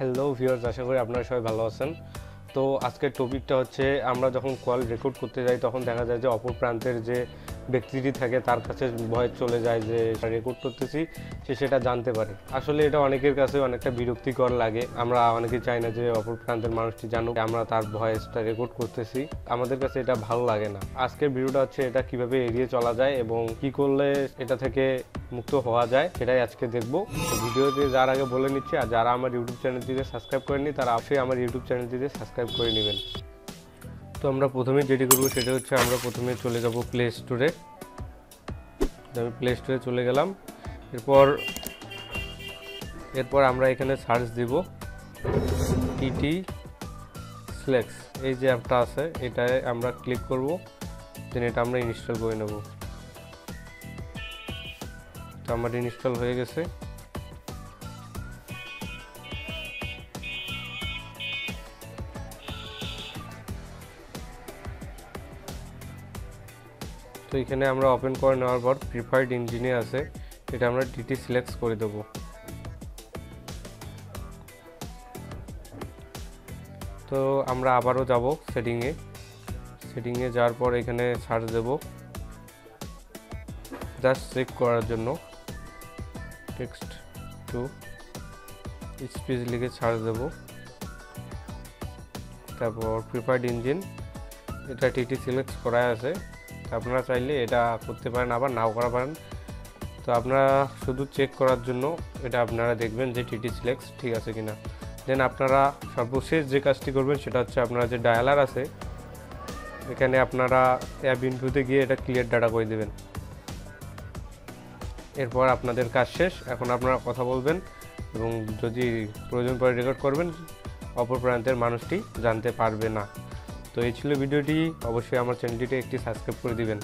Hello viewers আশা করি আপনারা সবাই ভালো আছেন। তো আজকের টপিকটা হচ্ছে, আমরা যখন কল রেকর্ড করতে যাই, তখন দেখা যায় যে অপর প্রান্তের যে ব্যক্তিটি থাকে, তার কাছে ভয় চলে যায় যে রেকর্ড করতেছি, সে সেটা জানতে পারে। আসলে এটা অনেকের কাছে অনেকটা বিরক্তিকর লাগে। আমরা অনেকে চাই না যে অপর প্রান্তের মানুষটি জানুক, আমরা তার ভয়েসটা রেকর্ড করতেছি। আমাদের কাছে এটা ভালো লাগে না। আজকের ভিডিওটা হচ্ছে এটা কীভাবে এড়িয়ে চলা যায় এবং কি করলে এটা থেকে মুক্ত হওয়া যায়, সেটাই আজকে দেখব। ভিডিওতে যার আগে বলে নিচ্ছি, আর যারা আমার ইউটিউব চ্যানেলটিতে সাবস্ক্রাইব করেনি তারা অবশ্যই আমার ইউটিউব চ্যানেলটিতে সাবস্ক্রাইব করে নেবেন। তো আমরা প্রথমে যেটি করব সেটা হচ্ছে আমরা প্রথমে চলে যাব প্লে স্টোরে আমি প্লে স্টোরে চলে গেলাম। এরপর এরপর আমরা এখানে সার্চ দিব টিটি স্লেক্স এই যে অ্যাপটা আছে, এটায় আমরা ক্লিক করব দেন এটা আমরা ইনস্টল করে নেব। তো আমার ইনস্টল হয়ে গেছে। তো এখানে আমরা ওপেন করে নেওয়ার পর প্রিফার্ড ইঞ্জিনে আছে, এটা আমরা ডিটি সিলেক্ট করে দেব। তো আমরা আবারও যাব সেটিংয়ে সেটিংয়ে যাওয়ার পর এখানে সার্চ দেব। জাস্ট চেক করার জন্য। টেক্সট টু স্পেস লিখে সার্চ দেব। তারপর প্রিফার্ড ইঞ্জিন এটা টিটি সিলেক্ট করা আছে। আপনারা চাইলে এটা করতে পারেন, আবার নাও করা পারেন। তো আপনারা শুধু চেক করার জন্য এটা আপনারা দেখবেন যে টিটি সিলেক্স ঠিক আছে কিনা। দেন আপনারা সর্বশেষ যে কাজটি করবেন সেটা হচ্ছে আপনারা যে ডায়ালার আছে, এখানে আপনারা অ্যাপ ইনপুতে গিয়ে এটা ক্লিয়ার ডাটা করে দেবেন। এরপর আপনাদের কাজ শেষ, এখন আপনারা কথা বলবেন এবং যদি প্রয়োজন পরে রেকর্ড করবেন, অপর প্রান্তের মানুষটি জানতে পারবে না। তো এই ছিল ভিডিওটি। অবশ্যই আমার চ্যানেলটিতে একটি সাবস্ক্রাইব করে দিবেন।